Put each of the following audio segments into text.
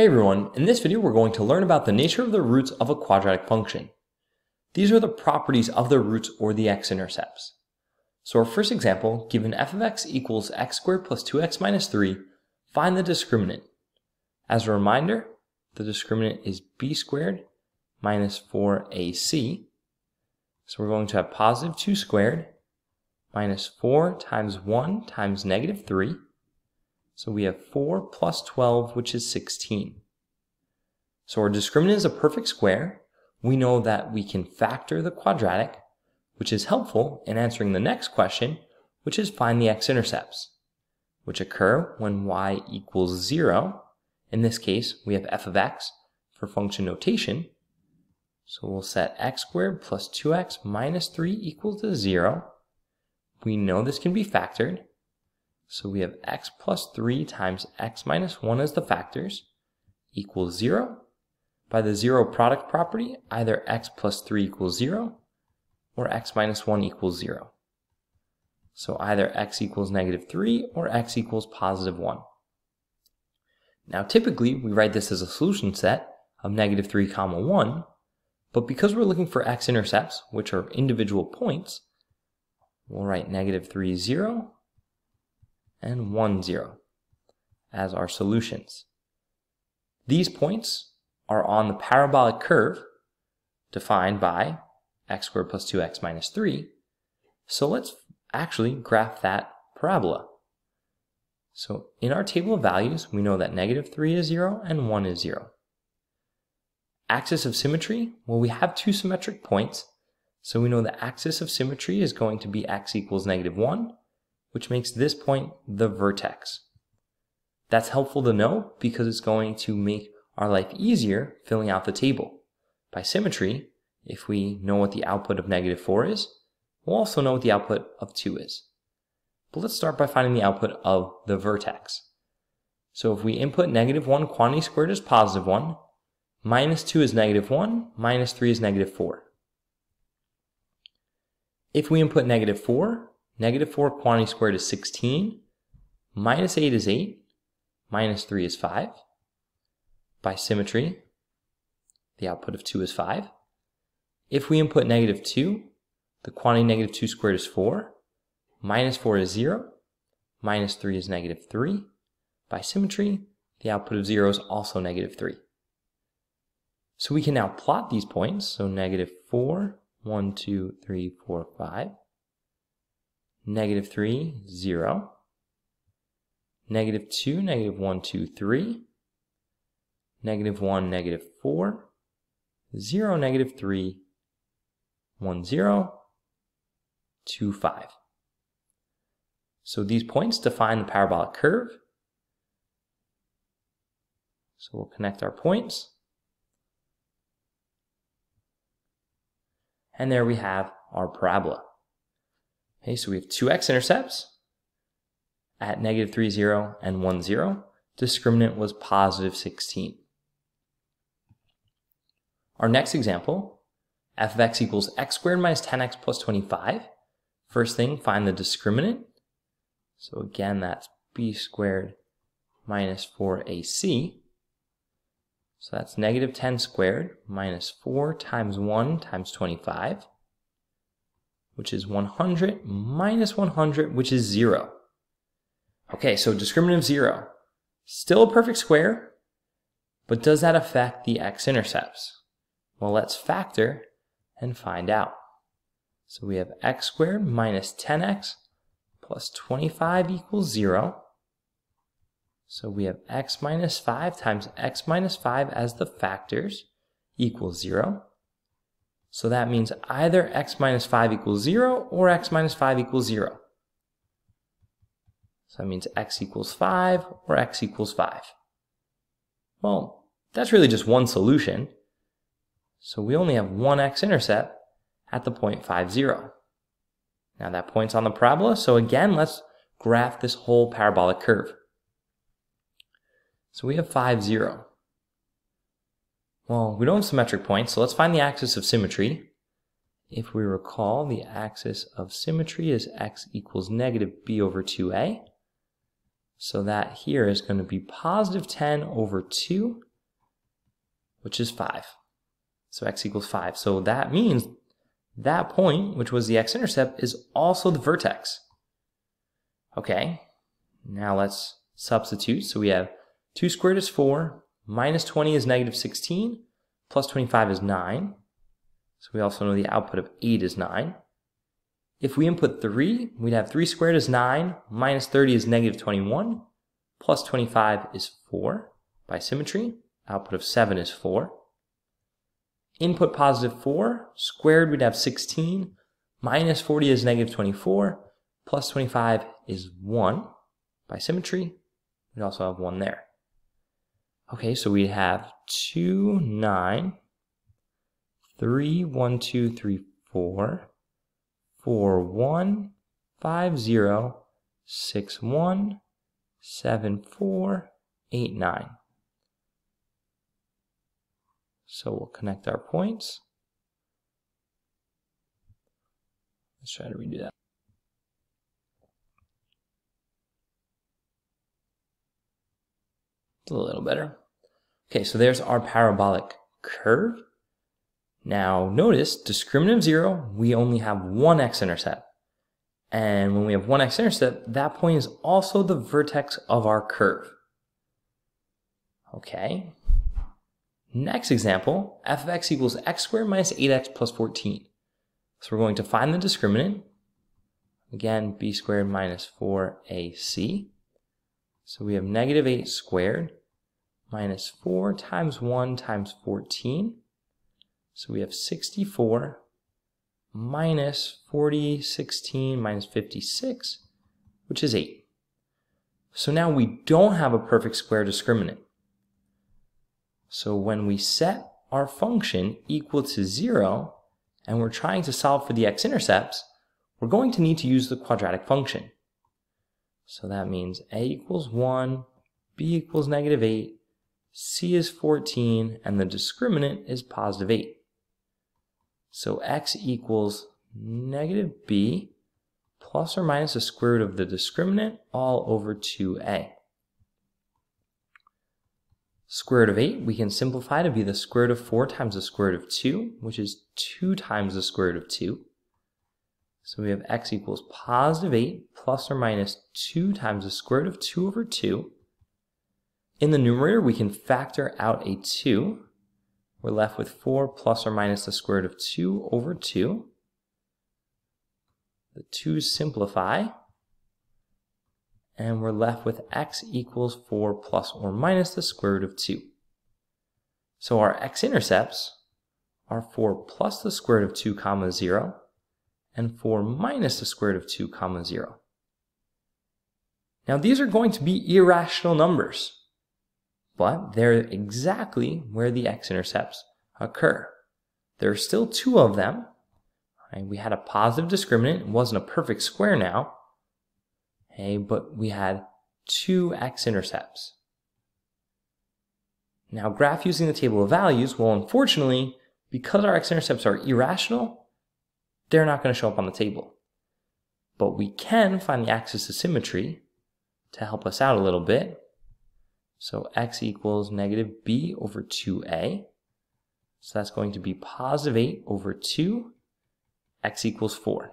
Hey everyone, in this video we're going to learn about the nature of the roots of a quadratic function. These are the properties of the roots or the x-intercepts. So our first example, given f of x equals x squared plus 2x minus 3, find the discriminant. As a reminder, the discriminant is b squared minus 4ac. So we're going to have positive 2 squared minus 4 times 1 times negative 3 so we have 4 plus 12, which is 16. So our discriminant is a perfect square. We know that we can factor the quadratic, which is helpful in answering the next question, which is find the x-intercepts, which occur when y equals 0. In this case, we have f of x for function notation. So we'll set x squared plus 2x minus 3 equals to 0. We know this can be factored. So we have x plus 3 times x minus 1 as the factors equals 0. By the zero product property, either x plus 3 equals 0 or x minus 1 equals 0. So either x equals negative 3 or x equals positive 1. Now typically we write this as a solution set of negative 3 comma 1, but because we're looking for x-intercepts, which are individual points, we'll write negative 3, 0, and 1, 0 as our solutions. These points are on the parabolic curve defined by x squared plus 2x minus 3. So let's actually graph that parabola. So in our table of values, we know that negative 3 is 0 and 1 is 0. Axis of symmetry, well, we have two symmetric points, so we know the axis of symmetry is going to be x equals negative 1 which makes this point the vertex. That's helpful to know because it's going to make our life easier filling out the table. By symmetry, if we know what the output of negative 4 is, we'll also know what the output of 2 is. But let's start by finding the output of the vertex. So if we input negative 1, quantity squared is positive 1, minus 2 is negative 1, minus 3 is negative 4. If we input negative 4, Negative 4 quantity squared is 16. Minus 8 is 8. Minus 3 is 5. By symmetry, the output of 2 is 5. If we input negative 2, the quantity negative 2 squared is 4. Minus 4 is 0. Minus 3 is negative 3. By symmetry, the output of 0 is also negative 3. So we can now plot these points. So negative 4, 1, 2, 3, 4, 5 negative 3, 0, negative 2, negative 1, 2, 3, negative 1, negative 4, 0, negative 3, 1, 0, 2, 5. So these points define the parabolic curve. So we'll connect our points. And there we have our parabola. Okay, so we have two x-intercepts at negative 3, 0 and 1, 0. Discriminant was positive 16. Our next example, f of x equals x squared minus 10x plus 25. First thing, find the discriminant. So again, that's b squared minus 4ac. So that's negative 10 squared minus 4 times 1 times 25 which is 100, minus 100, which is 0. Okay, so discriminant of 0. Still a perfect square, but does that affect the x-intercepts? Well, let's factor and find out. So we have x squared minus 10x plus 25 equals 0. So we have x minus 5 times x minus 5 as the factors equals 0. So that means either x minus 5 equals 0 or x minus 5 equals 0. So that means x equals 5 or x equals 5. Well, that's really just one solution. So we only have one x-intercept at the point 5, 0. Now that point's on the parabola, so again, let's graph this whole parabolic curve. So we have 5, 0. Well, we don't have symmetric points, so let's find the axis of symmetry. If we recall, the axis of symmetry is x equals negative b over 2a. So that here is going to be positive 10 over 2 which is 5. So x equals 5. So that means that point, which was the x-intercept, is also the vertex. Okay, now let's substitute. So we have 2 squared is 4, minus 20 is negative 16, plus 25 is 9. So we also know the output of 8 is 9. If we input 3, we'd have 3 squared is 9, minus 30 is negative 21, plus 25 is 4. By symmetry, output of 7 is 4. Input positive 4, squared we'd have 16, minus 40 is negative 24, plus 25 is 1. By symmetry, we'd also have 1 there. Okay, so we have 2, 9, 3, 1, 2, 3, 4, 4, 1, 5, 0, 6, 1, 7, 4, 8, 9. So we'll connect our points. Let's try to redo that. It's a little better. Okay, so there's our parabolic curve. Now notice, discriminant of zero, we only have one x-intercept. And when we have one x-intercept, that point is also the vertex of our curve. Okay. Next example, f of x equals x squared minus 8x plus 14. So we're going to find the discriminant. Again, b squared minus 4ac. So we have negative 8 squared minus 4 times 1 times 14 so we have 64 minus 40, 16 minus 56, which is 8. So now we don't have a perfect square discriminant. So when we set our function equal to 0, and we're trying to solve for the x-intercepts, we're going to need to use the quadratic function. So that means a equals 1, b equals negative 8, c is 14, and the discriminant is positive 8. So x equals negative b plus or minus the square root of the discriminant all over 2a. Square root of 8 we can simplify to be the square root of 4 times the square root of 2, which is 2 times the square root of 2. So we have x equals positive 8 plus or minus 2 times the square root of 2 over 2. In the numerator, we can factor out a 2, we're left with 4 plus or minus the square root of 2 over 2. The 2's simplify. And we're left with x equals 4 plus or minus the square root of 2. So our x-intercepts are 4 plus the square root of 2 comma 0 and 4 minus the square root of 2 comma 0. Now these are going to be irrational numbers but they're exactly where the x-intercepts occur. There are still two of them. Right? We had a positive discriminant. It wasn't a perfect square now. Okay, but we had two x-intercepts. Now graph using the table of values, well unfortunately, because our x-intercepts are irrational, they're not going to show up on the table. But we can find the axis of symmetry to help us out a little bit so x equals negative b over 2a. So that's going to be positive 8 over 2, x equals 4.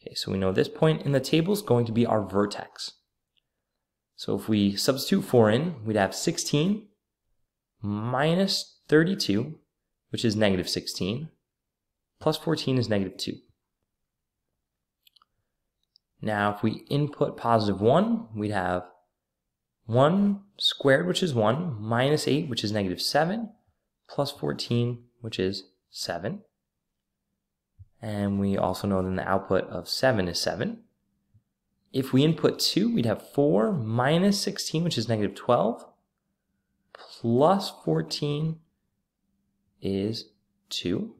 Okay, so we know this point in the table is going to be our vertex. So if we substitute 4 in, we'd have 16 minus 32, which is negative 16, plus 14 is negative 2. Now if we input positive 1, we'd have 1 squared, which is 1, minus 8, which is negative 7, plus 14, which is 7. And we also know then the output of 7 is 7. If we input 2, we'd have 4 minus 16, which is negative 12, plus 14 is 2.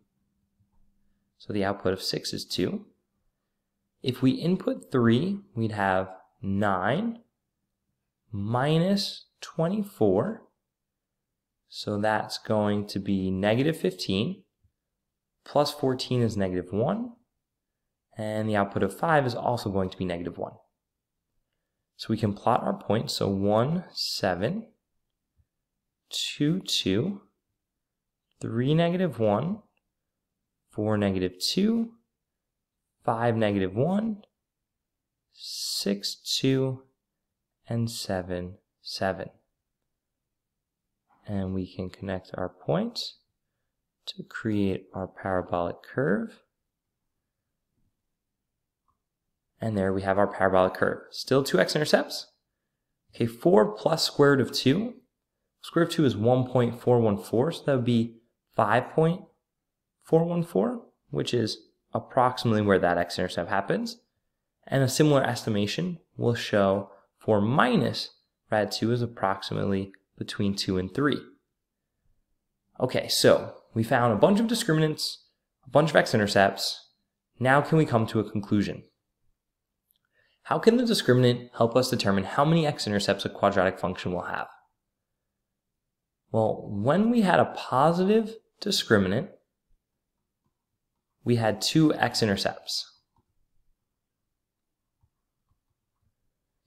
So the output of 6 is 2. If we input 3, we'd have 9 minus 24. So that's going to be negative 15. Plus 14 is negative 1. And the output of 5 is also going to be negative 1. So we can plot our points. So 1, 7, 2, 2, 3, negative 1, 4, negative 2, 5, negative 1, 6, 2, and 7, 7. And we can connect our points to create our parabolic curve. And there we have our parabolic curve. Still two x-intercepts. Okay, 4 plus square root of 2. Square root of 2 is 1.414, so that would be 5.414, which is approximately where that x-intercept happens. And a similar estimation will show 4 minus rad 2 is approximately between 2 and 3. Okay, so we found a bunch of discriminants, a bunch of x-intercepts. Now can we come to a conclusion? How can the discriminant help us determine how many x-intercepts a quadratic function will have? Well, when we had a positive discriminant, we had two x-intercepts.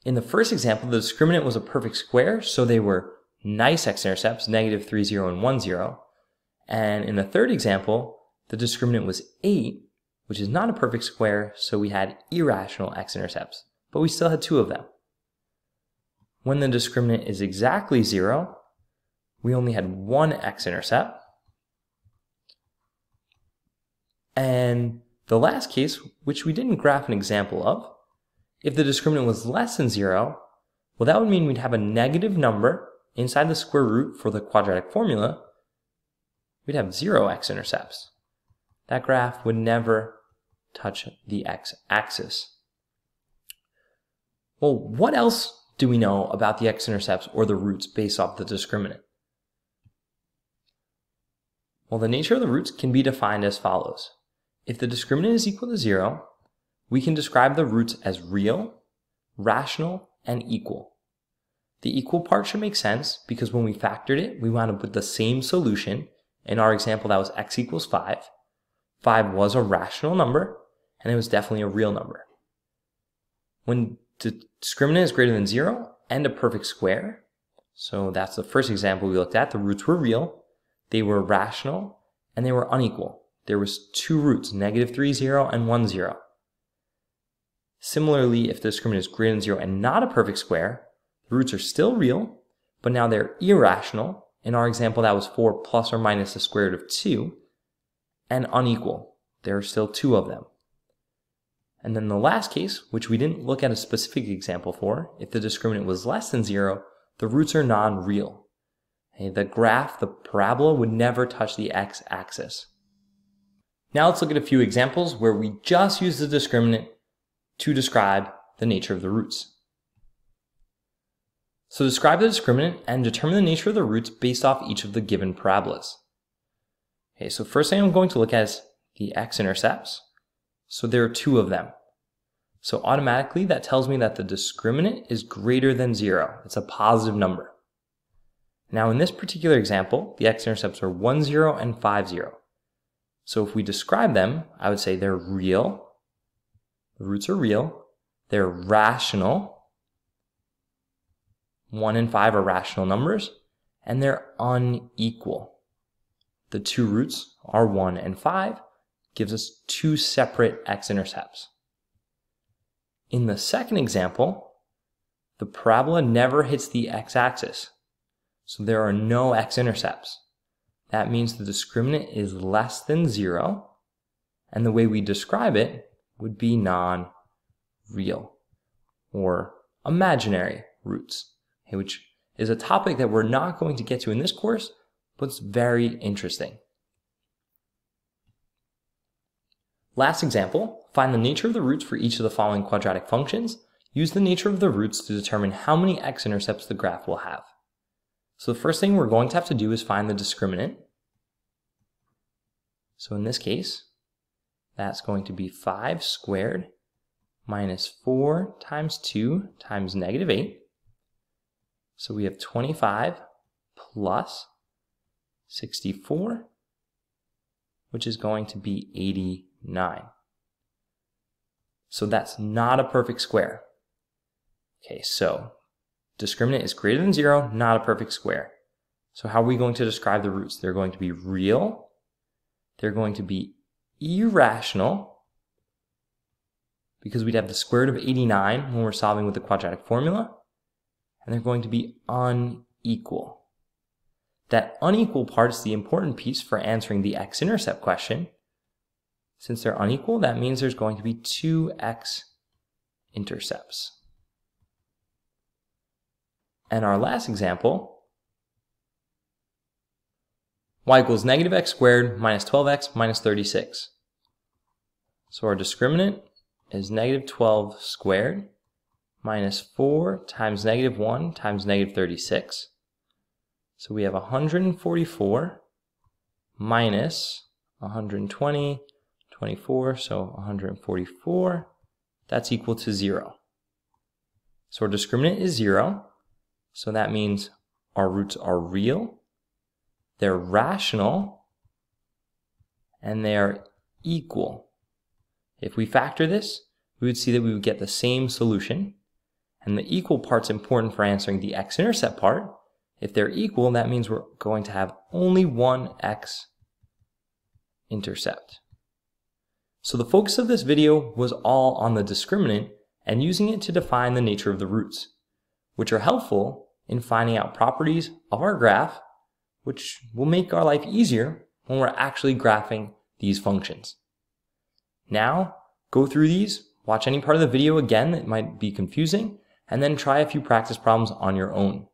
In the first example, the discriminant was a perfect square, so they were nice x-intercepts, negative 3, 0, and 1, 0. And in the third example, the discriminant was 8, which is not a perfect square, so we had irrational x-intercepts, but we still had two of them. When the discriminant is exactly 0, we only had one x-intercept. And the last case, which we didn't graph an example of, if the discriminant was less than 0, well, that would mean we'd have a negative number inside the square root for the quadratic formula, we'd have zero x-intercepts. That graph would never touch the x-axis. Well, what else do we know about the x-intercepts or the roots based off the discriminant? Well, the nature of the roots can be defined as follows. If the discriminant is equal to zero, we can describe the roots as real, rational, and equal. The equal part should make sense because when we factored it, we wound up with the same solution in our example, that was x equals 5. 5 was a rational number, and it was definitely a real number. When the discriminant is greater than 0 and a perfect square, so that's the first example we looked at, the roots were real, they were rational, and they were unequal. There was two roots, negative 3, 0, and 1, 0. Similarly, if the discriminant is greater than 0 and not a perfect square, the roots are still real, but now they're irrational, in our example, that was 4 plus or minus the square root of 2, and unequal. There are still two of them. And then the last case, which we didn't look at a specific example for, if the discriminant was less than 0, the roots are non-real. Okay, the graph, the parabola, would never touch the x-axis. Now let's look at a few examples where we just use the discriminant to describe the nature of the roots. So describe the discriminant and determine the nature of the roots based off each of the given parabolas. Okay, so first thing I'm going to look at is the x-intercepts. So there are two of them. So automatically that tells me that the discriminant is greater than zero. It's a positive number. Now in this particular example, the x-intercepts are 1, 0 and 5, 0. So if we describe them, I would say they're real. The roots are real. They're rational. 1 and 5 are rational numbers, and they're unequal. The two roots are 1 and 5, gives us two separate x-intercepts. In the second example, the parabola never hits the x-axis, so there are no x-intercepts. That means the discriminant is less than 0, and the way we describe it would be non-real, or imaginary roots which is a topic that we're not going to get to in this course, but it's very interesting. Last example, find the nature of the roots for each of the following quadratic functions. Use the nature of the roots to determine how many x-intercepts the graph will have. So the first thing we're going to have to do is find the discriminant. So in this case, that's going to be 5 squared minus 4 times 2 times negative 8. So we have 25 plus 64, which is going to be 89. So that's not a perfect square. Okay, so discriminant is greater than 0, not a perfect square. So how are we going to describe the roots? They're going to be real, they're going to be irrational, because we'd have the square root of 89 when we're solving with the quadratic formula, and they're going to be unequal. That unequal part is the important piece for answering the x-intercept question. Since they're unequal, that means there's going to be two x-intercepts. And our last example, y equals negative x squared minus 12x minus 36. So our discriminant is negative 12 squared minus 4 times negative 1 times negative 36. So we have 144 minus 120, 24, so 144. That's equal to 0. So our discriminant is 0. So that means our roots are real, they're rational, and they are equal. If we factor this, we would see that we would get the same solution. And the equal part's important for answering the x-intercept part. If they're equal, that means we're going to have only one x-intercept. So the focus of this video was all on the discriminant and using it to define the nature of the roots, which are helpful in finding out properties of our graph, which will make our life easier when we're actually graphing these functions. Now, go through these, watch any part of the video again that might be confusing, and then try a few practice problems on your own.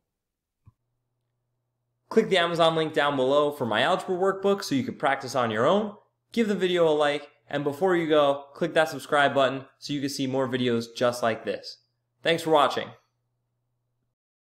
Click the Amazon link down below for my algebra workbook so you can practice on your own. Give the video a like, and before you go, click that subscribe button so you can see more videos just like this. Thanks for watching.